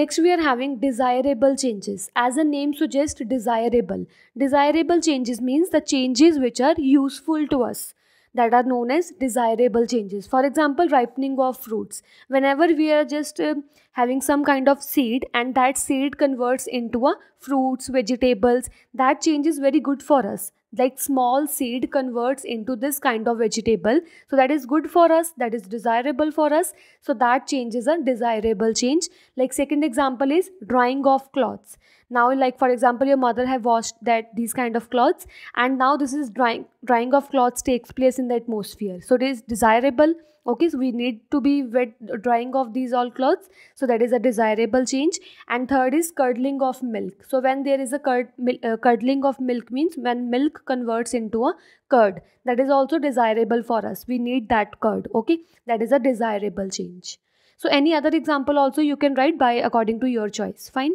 Next, we are having desirable changes. As the name suggests, desirable. Desirable changes means the changes which are useful to us that are known as desirable changes. For example, ripening of fruits. Whenever we are just uh, having some kind of seed and that seed converts into a fruits, vegetables, that change is very good for us like small seed converts into this kind of vegetable. So that is good for us that is desirable for us. So that change is a desirable change. Like second example is drying of cloths. Now like for example your mother have washed that these kind of clothes and now this is drying drying of clothes takes place in the atmosphere. So it is desirable okay? So we need to be wet drying of these all clothes so that is a desirable change. And third is curdling of milk. So when there is a curd, uh, curdling of milk means when converts into a curd that is also desirable for us we need that curd okay that is a desirable change so any other example also you can write by according to your choice fine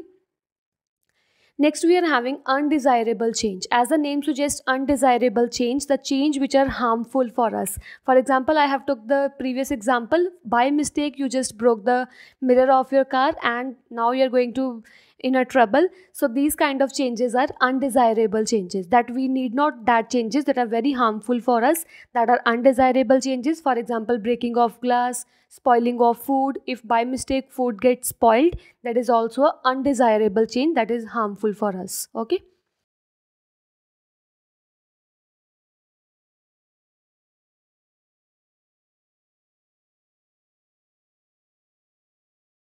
Next, we are having undesirable change. As the name suggests, undesirable change, the change which are harmful for us. For example, I have took the previous example. By mistake, you just broke the mirror of your car and now you're going to in a trouble. So these kind of changes are undesirable changes that we need not that changes that are very harmful for us that are undesirable changes. For example breaking of glass spoiling of food. If by mistake food gets spoiled that is also an undesirable change that is harmful for us okay